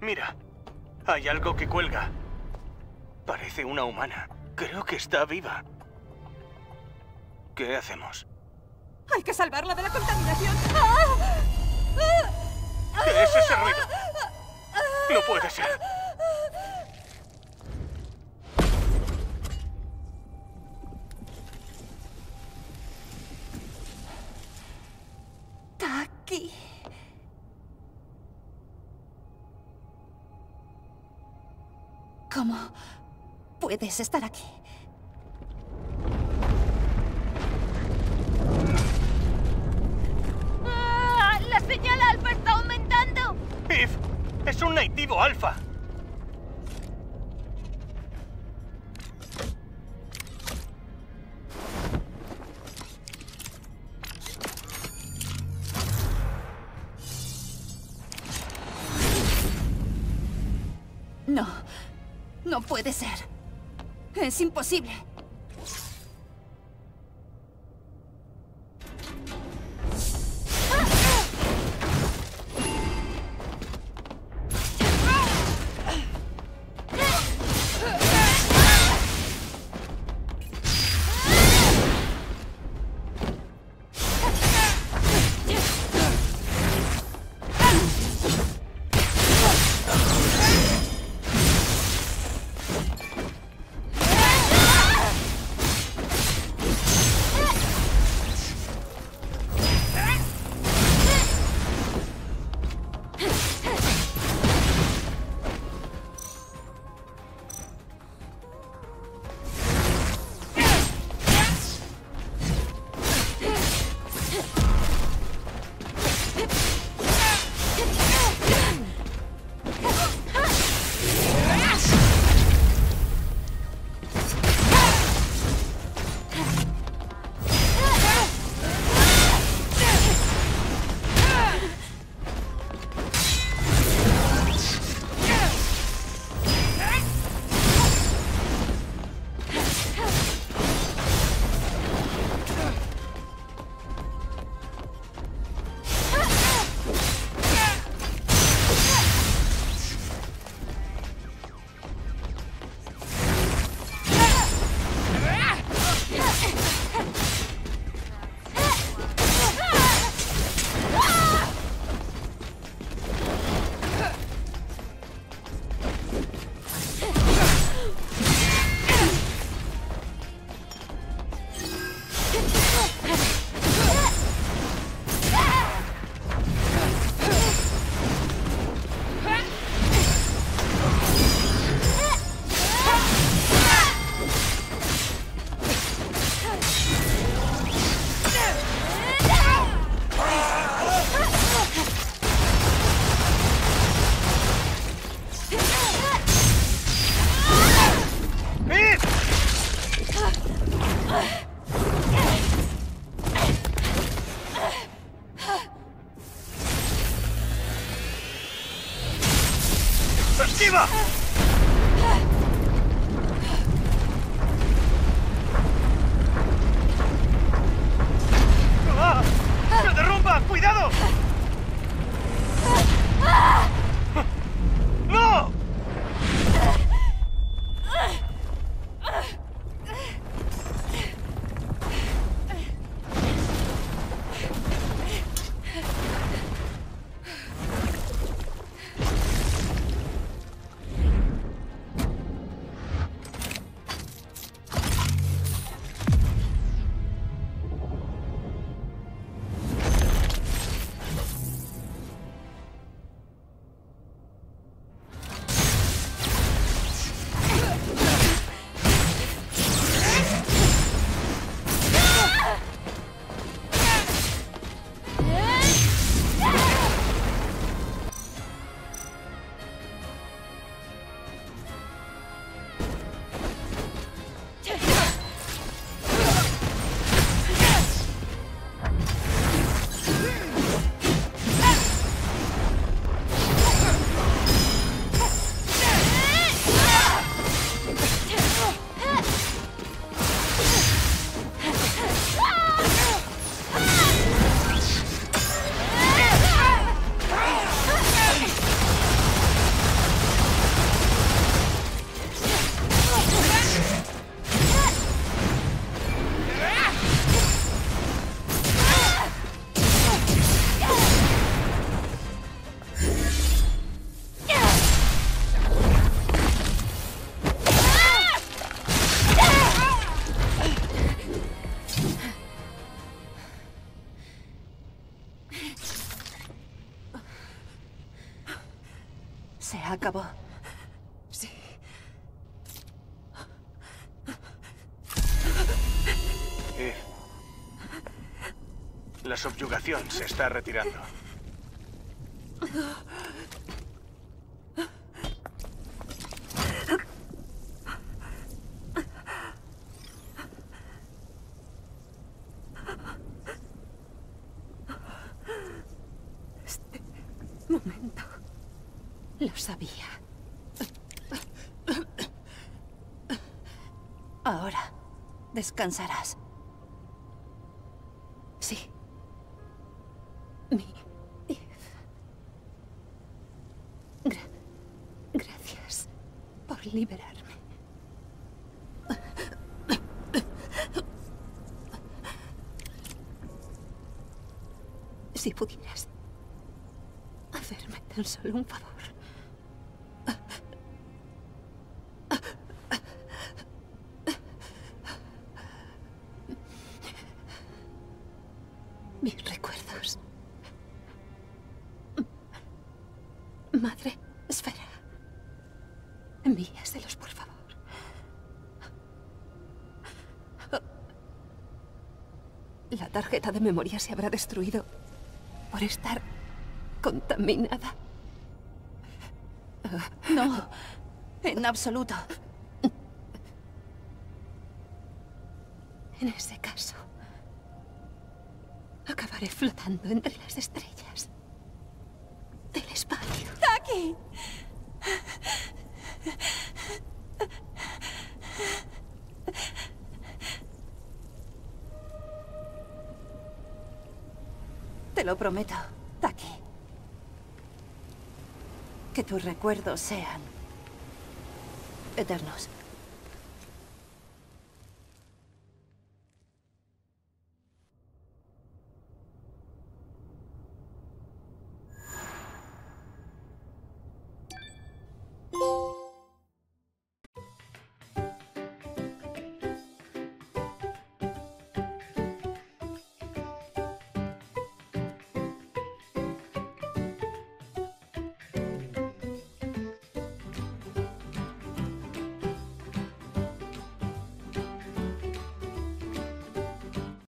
Mira, hay algo que cuelga. Parece una humana. Creo que está viva. ¿Qué hacemos? Hay que salvarla de la contaminación. ¿Qué es ese ruido? No puede ser. Taki. ¿Cómo puedes estar aquí? ¡Ah! ¡La señal alfa está aumentando! ¡If! ¡Es un nativo alfa! No, no puede ser. Es imposible. Acabó. Sí. Eh. La subyugación se está retirando. Momento. Lo sabía. Ahora descansarás. Sí. Mi... Gra- gracias por liberarme. Si pudieras hacerme tan solo un favor. Mis recuerdos. Madre Esfera. Envíaselos, por favor. La tarjeta de memoria se habrá destruido por estar contaminada. No, en absoluto. En ese caso, acabaré flotando entre las estrellas del espacio. ¡Taki! Te lo prometo, Taki. Que tus recuerdos sean eternos.